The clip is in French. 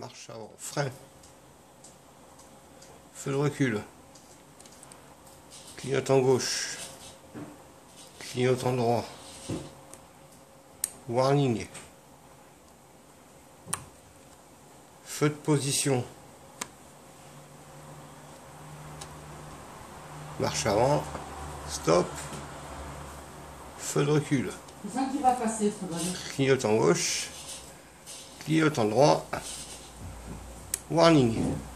marche avant, frein, feu de recul, clignotant gauche, clignotant droit, warning, feu de position, marche avant, stop, feu de recul, clignotant gauche, clignotant droit, warning.